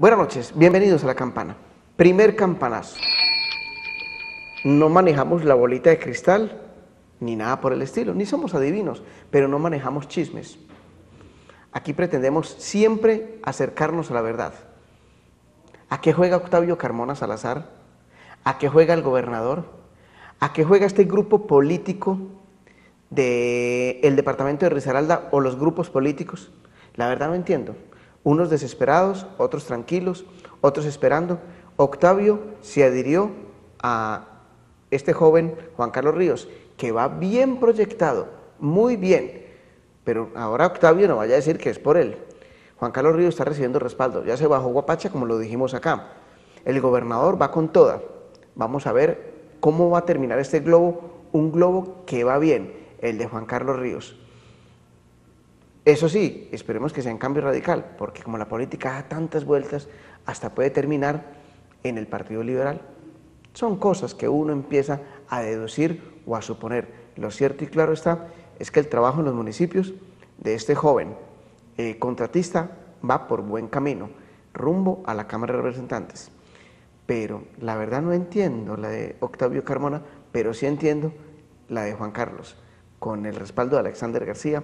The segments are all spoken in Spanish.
Buenas noches, bienvenidos a la campana. Primer campanazo. No manejamos la bolita de cristal ni nada por el estilo, ni somos adivinos, pero no manejamos chismes. Aquí pretendemos siempre acercarnos a la verdad. ¿A qué juega Octavio Carmona Salazar? ¿A qué juega el gobernador? ¿A qué juega este grupo político del departamento de Risaralda o los grupos políticos? La verdad no entiendo. Unos desesperados, otros tranquilos, otros esperando. Octavio se adhirió a este joven Juan Carlos Ríos, que va bien proyectado, muy bien, pero ahora Octavio no vaya a decir que es por él. Juan Carlos Ríos está recibiendo respaldo, ya se bajó Guapacha como lo dijimos acá. El gobernador va con toda. Vamos a ver cómo va a terminar este globo, un globo que va bien, el de Juan Carlos Ríos. Eso sí, esperemos que sea un cambio radical, porque como la política da tantas vueltas, hasta puede terminar en el Partido Liberal. Son cosas que uno empieza a deducir o a suponer. Lo cierto y claro está es que el trabajo en los municipios de este joven eh, contratista va por buen camino, rumbo a la Cámara de Representantes. Pero la verdad no entiendo la de Octavio Carmona, pero sí entiendo la de Juan Carlos, con el respaldo de Alexander García,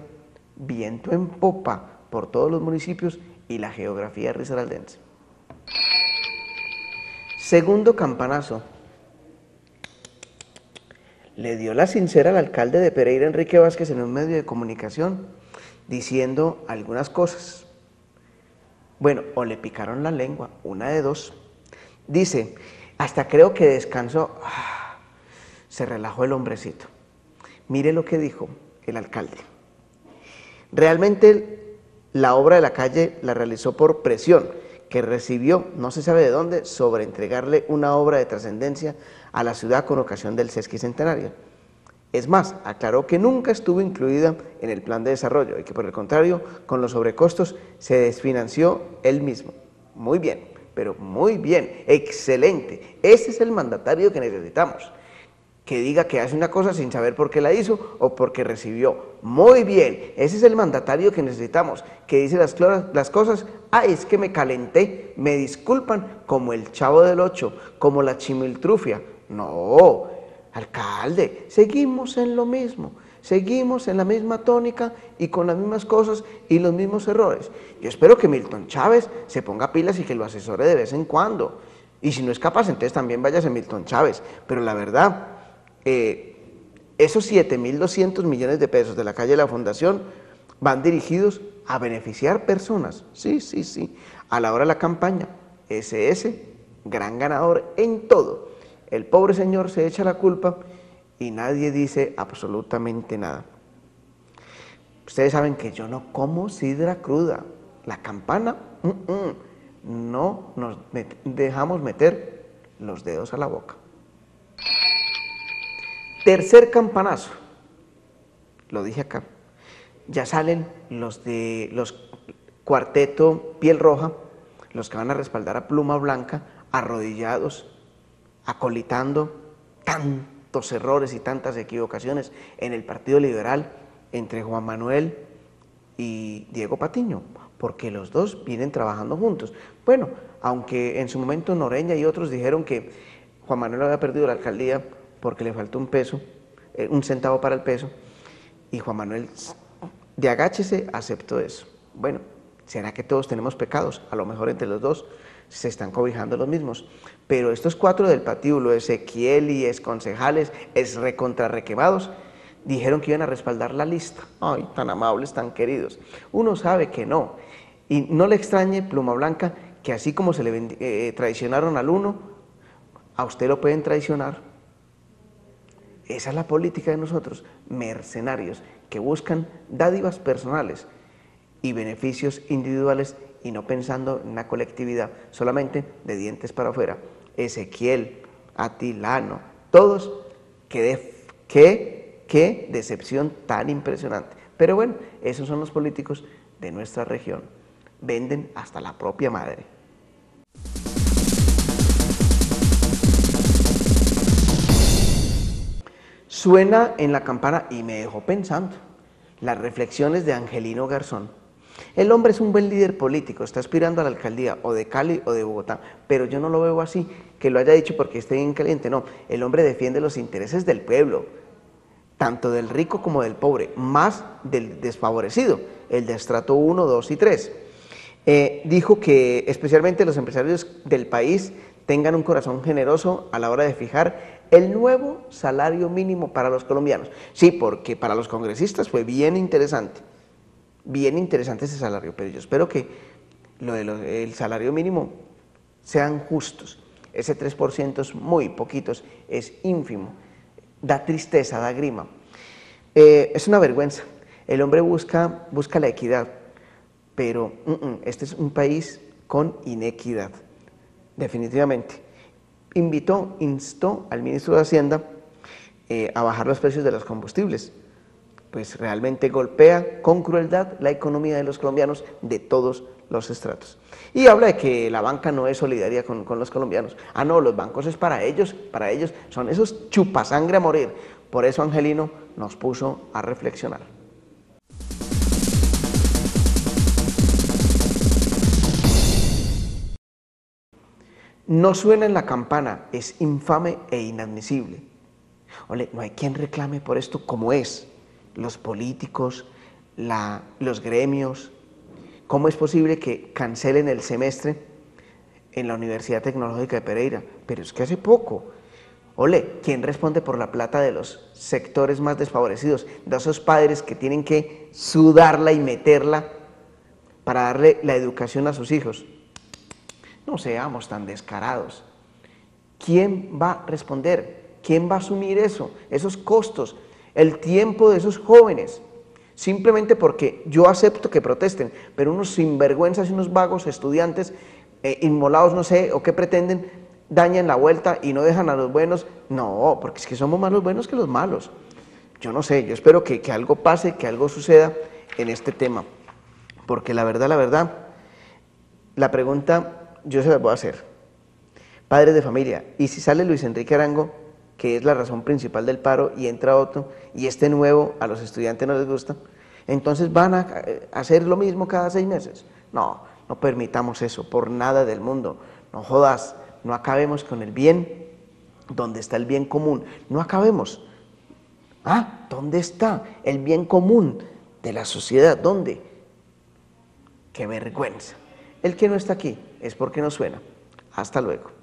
viento en popa por todos los municipios y la geografía risaraldense. Segundo campanazo. Le dio la sincera al alcalde de Pereira, Enrique Vázquez, en un medio de comunicación, diciendo algunas cosas. Bueno, o le picaron la lengua, una de dos. Dice, hasta creo que descansó. Ah, se relajó el hombrecito. Mire lo que dijo el alcalde. Realmente la obra de la calle la realizó por presión que recibió, no se sabe de dónde, sobre entregarle una obra de trascendencia a la ciudad con ocasión del sesquicentenario. Es más, aclaró que nunca estuvo incluida en el plan de desarrollo y que por el contrario, con los sobrecostos se desfinanció él mismo. Muy bien, pero muy bien, excelente. Ese es el mandatario que necesitamos que diga que hace una cosa sin saber por qué la hizo o porque recibió. Muy bien, ese es el mandatario que necesitamos, que dice las, las cosas, ah, es que me calenté, me disculpan, como el chavo del ocho, como la chimiltrufia. No, alcalde, seguimos en lo mismo, seguimos en la misma tónica y con las mismas cosas y los mismos errores. Yo espero que Milton Chávez se ponga pilas y que lo asesore de vez en cuando. Y si no es capaz, entonces también váyase Milton Chávez. Pero la verdad, eh, esos 7.200 millones de pesos de la calle de la Fundación van dirigidos a beneficiar personas. Sí, sí, sí. A la hora de la campaña, SS, gran ganador en todo. El pobre señor se echa la culpa y nadie dice absolutamente nada. Ustedes saben que yo no como sidra cruda. La campana, no nos dejamos meter los dedos a la boca. Tercer campanazo, lo dije acá, ya salen los de los cuarteto piel roja, los que van a respaldar a pluma blanca, arrodillados, acolitando tantos errores y tantas equivocaciones en el Partido Liberal entre Juan Manuel y Diego Patiño, porque los dos vienen trabajando juntos. Bueno, aunque en su momento Noreña y otros dijeron que Juan Manuel había perdido la alcaldía porque le faltó un peso, eh, un centavo para el peso, y Juan Manuel, de agáchese, aceptó eso. Bueno, ¿será que todos tenemos pecados? A lo mejor entre los dos se están cobijando los mismos. Pero estos cuatro del patíbulo, Ezequiel y es concejales, es recontrarrequemados, dijeron que iban a respaldar la lista. Ay, tan amables, tan queridos. Uno sabe que no. Y no le extrañe, Pluma Blanca, que así como se le eh, traicionaron al uno, a usted lo pueden traicionar. Esa es la política de nosotros, mercenarios, que buscan dádivas personales y beneficios individuales y no pensando en una colectividad solamente de dientes para afuera. Ezequiel, Atilano, todos, qué, qué, qué decepción tan impresionante. Pero bueno, esos son los políticos de nuestra región. Venden hasta la propia madre. Suena en la campana y me dejó pensando las reflexiones de Angelino Garzón. El hombre es un buen líder político, está aspirando a la alcaldía o de Cali o de Bogotá, pero yo no lo veo así, que lo haya dicho porque esté bien caliente, no, el hombre defiende los intereses del pueblo, tanto del rico como del pobre, más del desfavorecido, el de estrato 1, 2 y 3. Eh, dijo que especialmente los empresarios del país tengan un corazón generoso a la hora de fijar el nuevo salario mínimo para los colombianos. Sí, porque para los congresistas fue bien interesante, bien interesante ese salario, pero yo espero que lo del salario mínimo sean justos. Ese 3% es muy poquitos, es ínfimo, da tristeza, da grima. Eh, es una vergüenza. El hombre busca, busca la equidad, pero mm, mm, este es un país con inequidad, definitivamente. Invitó, instó al ministro de Hacienda eh, a bajar los precios de los combustibles, pues realmente golpea con crueldad la economía de los colombianos de todos los estratos. Y habla de que la banca no es solidaria con, con, los colombianos. Ah, no, los bancos es para ellos, para ellos son esos chupasangre a morir. Por eso Angelino nos puso a reflexionar. No suena en la campana, es infame e inadmisible. Ole, no hay quien reclame por esto como es. Los políticos, los gremios. ¿Cómo es posible que cancelen el semestre en la Universidad Tecnológica de Pereira? Pero es que hace poco. Ole, ¿quién responde por la plata de los sectores más desfavorecidos? De esos padres que tienen que sudarla y meterla para darle la educación a sus hijos. No seamos tan descarados. ¿Quién va a responder? ¿Quién va a asumir eso? Esos costos, el tiempo de esos jóvenes. Simplemente porque yo acepto que protesten, pero unos sinvergüenzas y unos vagos estudiantes eh, inmolados, no sé, o qué pretenden, dañan la vuelta y no dejan a los buenos. No, porque es que somos más los buenos que los malos. Yo no sé, yo espero que, que algo pase, que algo suceda en este tema. Porque la verdad, la verdad, la pregunta yo se las voy a hacer. Padres de familia, y si sale Luis Enrique Arango, que es la razón principal del paro, y entra otro, y este nuevo a los estudiantes no les gusta, entonces van a eh, hacer lo mismo cada seis meses. No, no permitamos eso, por nada del mundo. No jodas, no acabemos con el bien donde está el bien común. No acabemos. Ah, ¿dónde está el bien común de la sociedad? ¿Dónde? Qué vergüenza. El que no está aquí es porque no suena. Hasta luego.